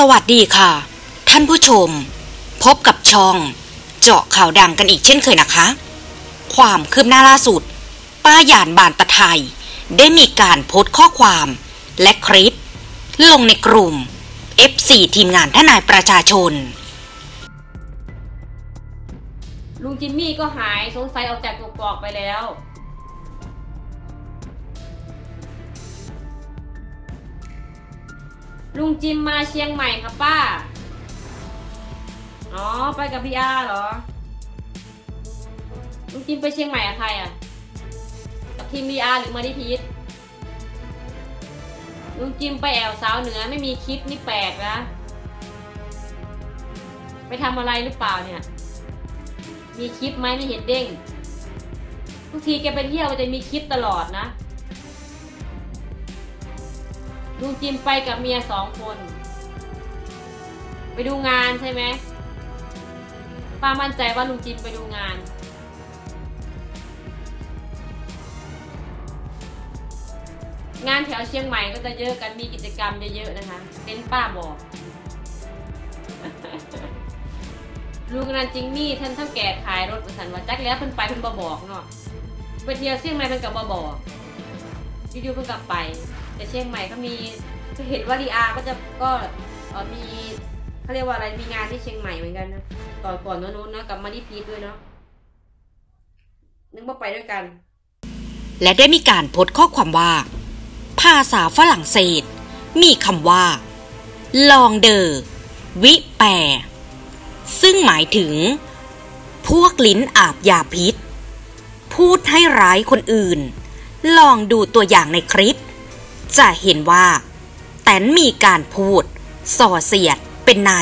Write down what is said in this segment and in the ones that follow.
สวัสดีค่ะ ท่านผู้ชม พบกับช่อง เจาะข่าวดังกันอีกเช่นเคยนะคะ ความคืบหน้าล่าสุด ป้าหยานบานตะไทย ได้มีการโพสต์ข้อความและคลิป ลงในกลุ่ม F4 ทีมงานทนายประชาชน ลุงจิมมี่ก็หายสงสัยออกจากกกอกไปแล้ว ลุงจิมมาเชียงใหม่ครับป้า อ๋อ ไปกับพี่อาเหรอ ลุงจิมไปเชียงใหม่กับใครอะ กับทีมพีอาหรือมาดิพีทลุงจิมไปแอวสาวเหนือไม่มีคลิปนี่แปลกนะ ไปทำอะไรหรือเปล่าเนี่ย มีคลิปไหมไม่เห็นเด้ง ทุกทีแกไปเที่ยวจะมีคลิปตลอดนะ ลุงจิมไปกับเมียสองคน ไปดูงานใช่ไหมป้ามั่นใจว่าลุงจิมไปดูงาน งานแถวเชียงใหม่ก็จะเยอะกันมีกิจกรรมเยอะๆนะคะเต็นป้าบอกลุงนันจิงนี่ท่านท่าแก่ขายรถประสันว่าจักแล้วเพิ่นไปเพิ่นบ่บอกเนาะไปเที่ยวเชียงใหม่เพิ่นกับบ่บอกอยู่ๆเพิ่นกลับไป แต่เชียงใหม่ก็มีก็เห็นว่าดีอาก็จะก็มีเขาเรียกว่าอะไรมีงานที่เชียงใหม่เหมือนกันนะตอนก่อนโน้นนะกับมาดิพีทด้วยเนาะนึกว่าไปด้วยกัน และได้มีการโพสต์ข้อความว่า ภาษาฝรั่งเศส มีคำว่า ลองเดอวิแปรซึ่งหมายถึง พวกลิ้นอาบยาพิษ พูดให้ร้ายคนอื่น ลองดูตัวอย่างในคลิป จะเห็นว่า แตนมีการพูด ส่อเสียดเป็นใน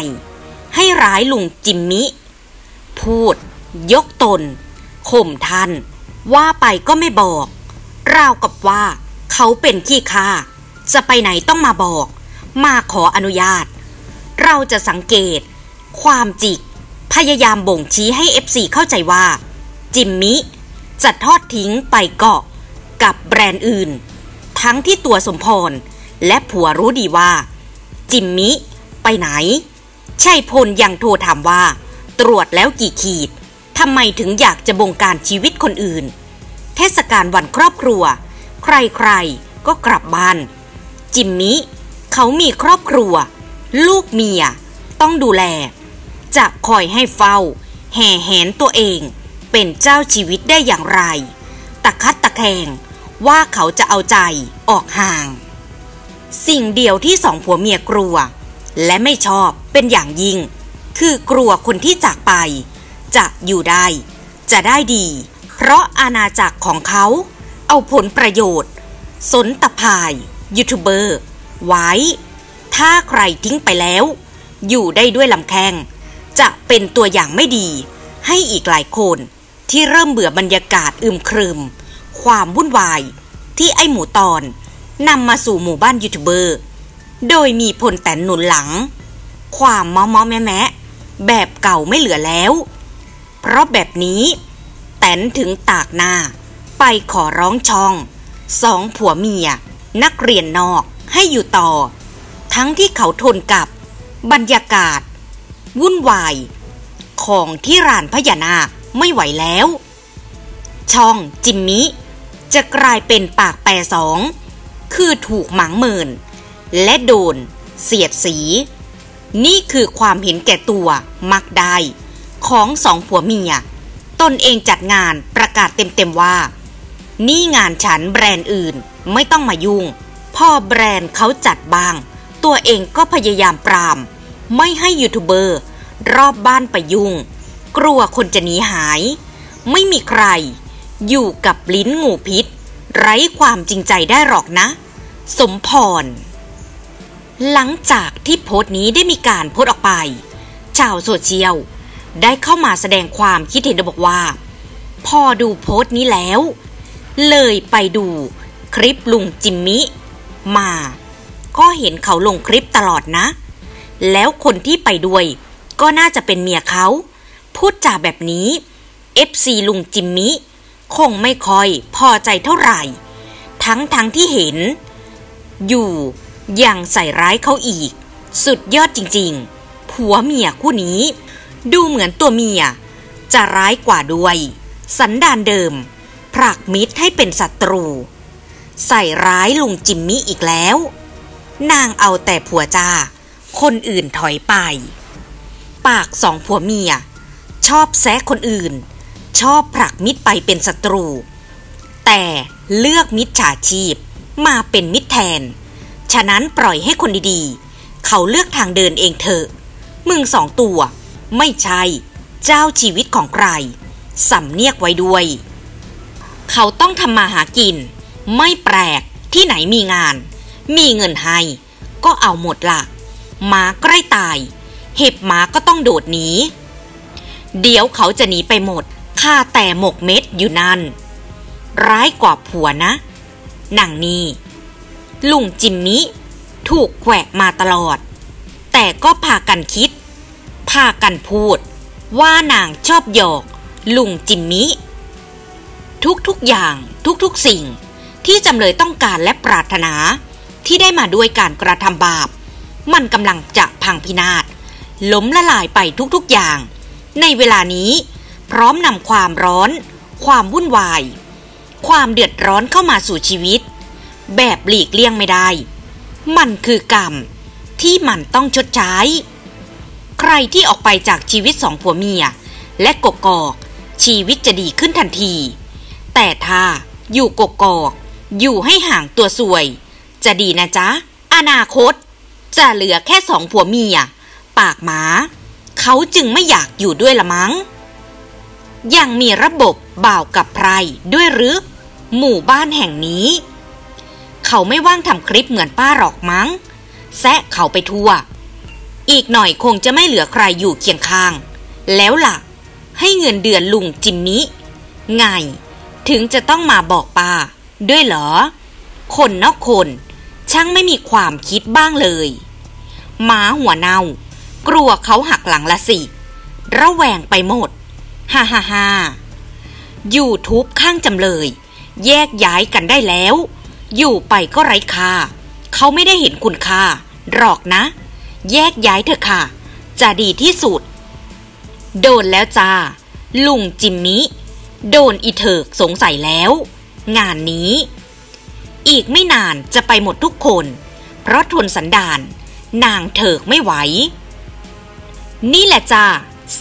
ให้ร้ายลุงจิมมิ พูด ยกตน ข่มท่าน ว่าไปก็ไม่บอก ราวกับว่า เขาเป็นขี้ข้าจะไปไหนต้องมาบอก มาขออนุญาต เราจะสังเกต ความจิก พยายามบ่งชี้ให้ FC เข้าใจว่า จิมมิจะทอดทิ้งไปเกาะกับแบรนด์อื่น ทั้งที่ตัวสมพร และผัวรู้ดีว่า จิมมิไปไหน ใชัยพลยังโทรถามว่า ตรวจแล้วกี่ขีดทำไมถึงอยากจะบงการชีวิตคนอื่น เทศกาลวันครอบครัว ใครๆก็กลับบ้าน จิมมิเขามีครอบครัว ลูกเมีย ต้องดูแล จะคอยให้เฝ้า แห่แหนตัวเอง เป็นเจ้าชีวิตได้อย่างไร ตะคัดตะแคง ว่าเขาจะเอาใจออกห่าง สิ่งเดียวที่สองผัวเมียกลัว และไม่ชอบเป็นอย่างยิ่ง คือกลัวคนที่จากไป จะอยู่ได้ จะได้ดี เพราะอาณาจักรของเขา เอาผลประโยชน์ สนตะพายยูทูบเบอร์ไว้ ถ้าใครทิ้งไปแล้ว อยู่ได้ด้วยลำแข้งจะเป็นตัวอย่างไม่ดี ให้อีกหลายคนที่เริ่มเบื่อบรรยากาศอึมครึม ความวุ่นวายที่ไอหมูตอนนำมาสู่หมู่บ้านยูทูบเบอร์ โดยมีพลแต่นหนุนหลัง ความมอมอแมะแมะแบบเก่าไม่เหลือแล้ว เพราะแบบนี้ แตนถึงตากหน้า ไปขอร้องช่องสองผัวเมีย นักเรียนนอกให้อยู่ต่อ ทั้งที่เขาทนกับบรรยากาศ วุ่นวาย ของที่ร้านพญานาคไม่ไหวแล้ว ช่องจิมมิ จะกลายเป็นปากแปรสอง คือถูกหมังเมิน และโดน เสียดสี นี่คือความเห็นแก่ตัวมักได้ ของสองผัวเมีย ตนเองจัดงานประกาศเต็มๆว่า นี่งานฉันแบรนด์อื่นไม่ต้องมายุ่ง พ่อแบรนด์เขาจัดบ้าง ตัวเองก็พยายามปราม ไม่ให้ยูทูบเบอร์รอบบ้านไปยุ่ง กลัวคนจะหนีหาย ไม่มีใคร อยู่กับลิ้นงูพิษ ไร้ความจริงใจได้หรอกนะ สมพร หลังจากที่โพสต์นี้ได้มีการโพสต์ออกไป ชาวโซเชียลได้เข้ามาแสดงความคิดเห็นบอกว่า พอดูโพสต์นี้แล้ว เลยไปดูคลิปลุงจิมมิมา ก็เห็นเขาลงคลิปตลอดนะ แล้วคนที่ไปด้วย ก็น่าจะเป็นเมียเขา พูดจาแบบนี้ FC ลุงจิมมิ คงไม่ค่อยพอใจเท่าไหร่ ทั้งทั้งที่เห็น อยู่ยังใส่ร้ายเขาอีก สุดยอดจริงๆ ผัวเมียคู่นี้ ดูเหมือนตัวเมีย จะร้ายกว่าด้วย สันดานเดิม ผลักมิตรให้เป็นศัตรู ใส่ร้ายลุงจิมมี่อีกแล้ว นางเอาแต่ผัวจ้า คนอื่นถอยไป ปากสองผัวเมีย ชอบแซะคนอื่น ชอบผลักมิตรไปเป็นศัตรู แต่เลือกมิตรฉาชีพมาเป็นมิตรแทน ฉะนั้นปล่อยให้คนดีๆ เขาเลือกทางเดินเองเถอะ มึงสองตัว ไม่ใช่ เจ้าชีวิตของใครสำเนียกไว้ด้วย เขาต้องทำมาหากิน ไม่แปลกที่ไหนมีงาน มีเงินให้ ก็เอาหมดละหมาใกล้ตาย เห็บหมาก็ต้องโดดหนีเดี๋ยวเขาจะหนีไปหมด ข้าแต่หมกเม็ดอยู่นั่น ร้ายกว่าผัวนะนางนี่ลุงจิมมิถูกแขวะมาตลอด แต่ก็พากันคิด พากันพูด ว่านางชอบหยอก ลุงจิมมิทุกๆอย่างทุกๆสิ่งที่จำเลยต้องการและปรารถนา ที่ได้มาด้วยการกระทำบาป มันกำลังจะพังพินาศล้มละลายไปทุกๆอย่าง ในเวลานี้ ร้อมนำความร้อน ความวุ่นวาย ความเดือดร้อนเข้ามาสู่ชีวิต แบบหลีกเลี่ยงไม่ได้ มันคือกรรม ที่มันต้องชดใช้ ใครที่ออกไปจากชีวิตสองผัวเมีย และกกอกชีวิตจะดีขึ้นทันที แต่ถ้าอยู่กกอก อยู่ให้ห่างตัวสวย จะดีนะจ๊ะ อนาคต จะเหลือแค่สองผัวเมีย ปากหมา เขาจึงไม่อยากอยู่ด้วยละมั้ง ยังมีระบบบ่าวกับไพรด้วยหรือ หมู่บ้านแห่งนี้ เขาไม่ว่างทำคลิปเหมือนป้าหรอกมั้ง แซะเขาไปทั่ว อีกหน่อยคงจะไม่เหลือใครอยู่เคียงข้าง แล้วล่ะ ให้เงินเดือนลุงจิมมิไง ถึงจะต้องมาบอกป้า ด้วยเหรอ คนนอกคน ช่างไม่มีความคิดบ้างเลยหมาหัวเน่ากลัวเขาหักหลังละสิ ระแวงไปหมด ฮ่าฮ่าฮ่ายูทูบข้างจำเลย แยกย้ายกันได้แล้ว อยู่ไปก็ไร้ค่า เขาไม่ได้เห็นคุณค่า หรอกนะ แยกย้ายเถอะค่ะ จะดีที่สุด โดนแล้วจ้า ลุงจิมมิโดนอีเถิกสงสัยแล้ว งานนี้ อีกไม่นานจะไปหมดทุกคน เพราะทนสันดาน นางเถิกไม่ไหว นี่แหละจ้า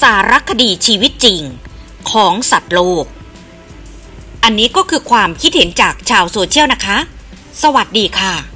สารคดีชีวิตจริงของสัตว์โลก อันนี้ก็คือความคิดเห็นจากชาวโซเชียลนะคะ สวัสดีค่ะ